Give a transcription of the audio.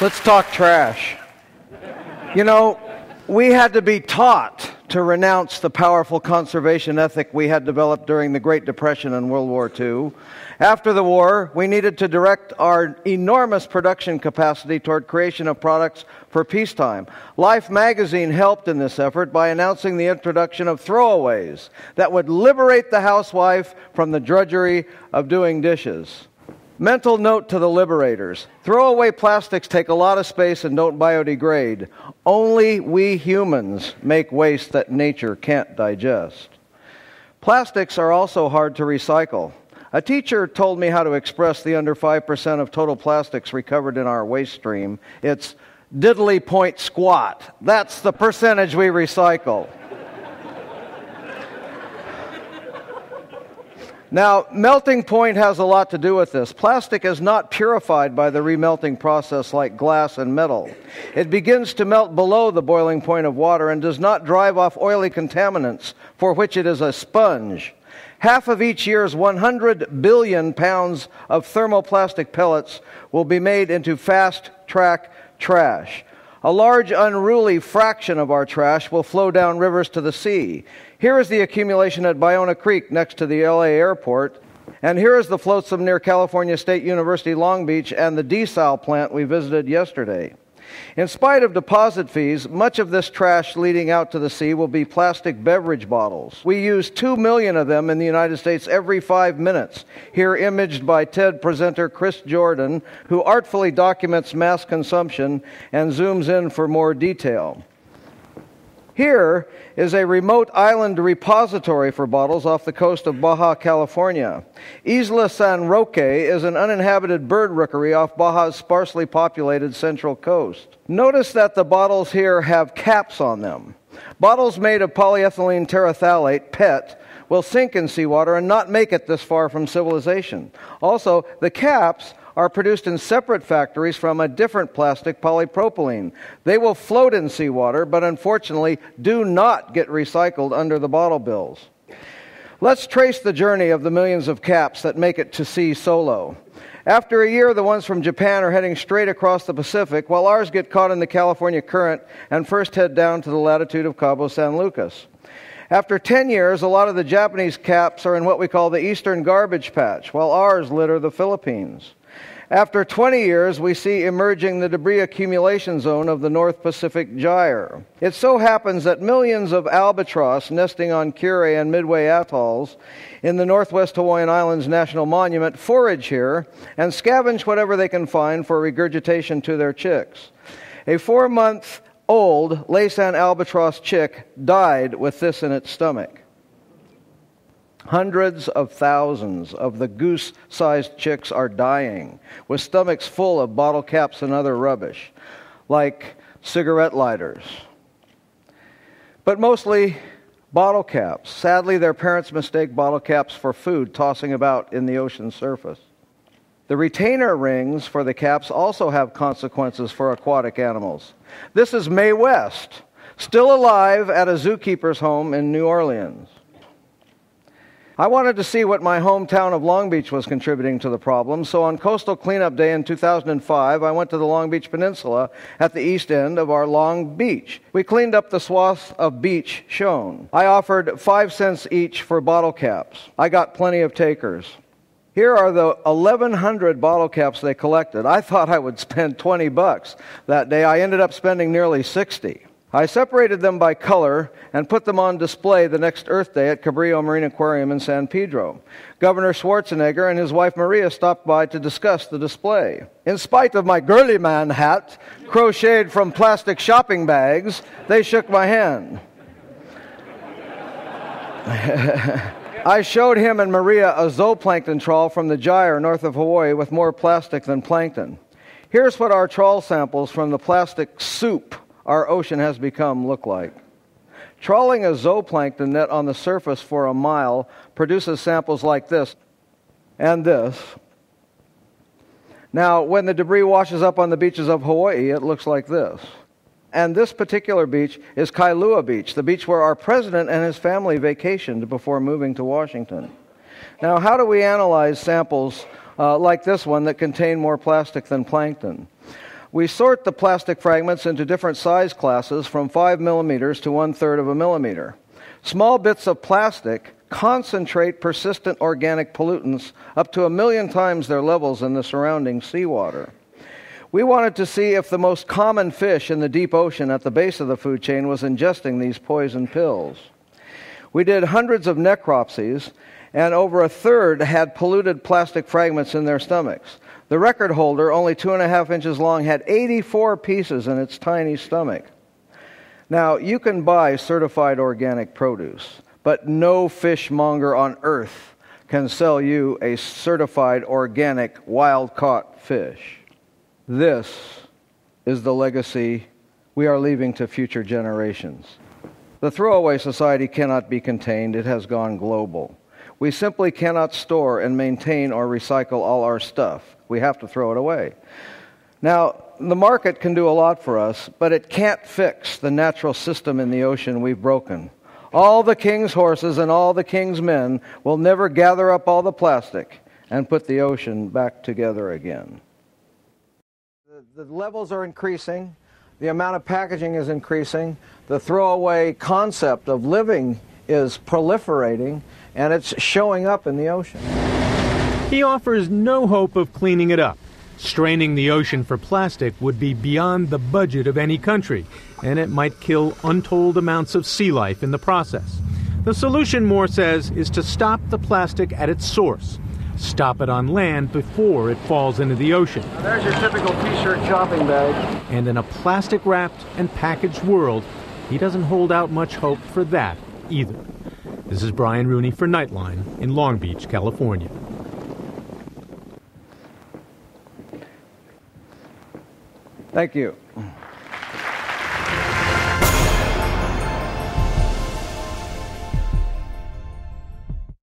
Let's talk trash. You know, we had to be taught to renounce the powerful conservation ethic we had developed during the Great Depression and World War II. After the war, we needed to direct our enormous production capacity toward creation of products for peacetime. Life magazine helped in this effort by announcing the introduction of throwaways that would liberate the housewife from the drudgery of doing dishes. Mental note to the liberators throwaway plastics take a lot of space and don't biodegrade. Only we humans make waste that nature can't digest. Plastics are also hard to recycle. A teacher told me how to express the under 5% of total plastics recovered in our waste stream. It's diddly point squat. That's the percentage we recycle. Now, melting point has a lot to do with this. Plastic is not purified by the remelting process like glass and metal. It begins to melt below the boiling point of water and does not drive off oily contaminants, for which it is a sponge. Half of each year's 100 billion pounds of thermoplastic pellets will be made into fast track trash. A large, unruly fraction of our trash will flow down rivers to the sea. Here is the accumulation at Ballona Creek next to the LA airport. And here is the flotsam near California State University Long Beach and the desal plant we visited yesterday. In spite of deposit fees, much of this trash leading out to the sea will be plastic beverage bottles. We use 2 million of them in the United States every five minutes. Here, imaged by TED presenter Chris Jordan, who artfully documents mass consumption and zooms in for more detail. Here is a remote island repository for bottles off the coast of Baja California. Isla San Roque is an uninhabited bird rookery off Baja's sparsely populated central coast. Notice that the bottles here have caps on them. Bottles made of polyethylene terephthalate, PET, will sink in seawater and not make it this far from civilization. Also, the caps are produced in separate factories from a different plastic, polypropylene. They will float in seawater, but unfortunately do not get recycled under the bottle bills. Let's trace the journey of the millions of caps that make it to sea solo. After a year, the ones from Japan are heading straight across the Pacific, while ours get caught in the California current and first head down to the latitude of Cabo San Lucas. After 10 years, a lot of the Japanese caps are in what we call the Eastern Garbage Patch, while ours litter the Philippines. After 20 years, we see emerging the debris accumulation zone of the North Pacific Gyre. It so happens that millions of albatross nesting on Kure and Midway atolls in the Northwest Hawaiian Islands National Monument forage here and scavenge whatever they can find for regurgitation to their chicks. A four month old Laysan albatross chick died with this in its stomach. Hundreds of thousands of the goose sized chicks are dying with stomachs full of bottle caps and other rubbish, like cigarette lighters. But mostly bottle caps. Sadly, their parents mistake bottle caps for food tossing about in the ocean surface. The retainer rings for the caps also have consequences for aquatic animals. This is Mae West, still alive at a zookeeper's home in New Orleans. I wanted to see what my hometown of Long Beach was contributing to the problem, so on Coastal Cleanup Day in 2005, I went to the Long Beach Peninsula at the east end of our Long Beach. We cleaned up the swath of beach shown. I offered five cents each for bottle caps. I got plenty of takers. Here are the 1,100 bottle caps they collected. I thought I would spend 20 bucks that day. I ended up spending nearly 60. I separated them by color and put them on display the next Earth Day at Cabrillo Marine Aquarium in San Pedro. Governor Schwarzenegger and his wife Maria stopped by to discuss the display. In spite of my girly man hat, crocheted from plastic shopping bags, they shook my hand. I showed him and Maria a zooplankton trawl from the gyre north of Hawaii with more plastic than plankton. Here's what our trawl samples from the plastic soup our ocean has become look like. Trawling a zooplankton net on the surface for a mile produces samples like this and this. Now, when the debris washes up on the beaches of Hawaii, it looks like this. And this particular beach is Kailua Beach, the beach where our president and his family vacationed before moving to Washington. Now, how do we analyze samples uh, like this one that contain more plastic than plankton? We sort the plastic fragments into different size classes from 5 millimeters to one third of a millimeter. Small bits of plastic concentrate persistent organic pollutants up to a million times their levels in the surrounding seawater. We wanted to see if the most common fish in the deep ocean at the base of the food chain was ingesting these poison pills. We did hundreds of necropsies, and over a third had polluted plastic fragments in their stomachs. The record holder, only two and a half inches long, had 84 pieces in its tiny stomach. Now, you can buy certified organic produce, but no fishmonger on earth can sell you a certified organic wild caught fish. This is the legacy we are leaving to future generations. The throwaway society cannot be contained, it has gone global. We simply cannot store and maintain or recycle all our stuff. We have to throw it away. Now, the market can do a lot for us, but it can't fix the natural system in the ocean we've broken. All the king's horses and all the king's men will never gather up all the plastic and put the ocean back together again the levels are increasing, the amount of packaging is increasing, the throwaway concept of living is proliferating, and it's showing up in the ocean. He offers no hope of cleaning it up. Straining the ocean for plastic would be beyond the budget of any country, and it might kill untold amounts of sea life in the process. The solution, Moore says, is to stop the plastic at its source Stop it on land before it falls into the ocean. There's your typical t-shirt shopping bag. And in a plastic wrapped and packaged world, he doesn't hold out much hope for that either. This is Brian Rooney for Nightline in Long Beach, California. Thank you.